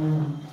Mm-hmm.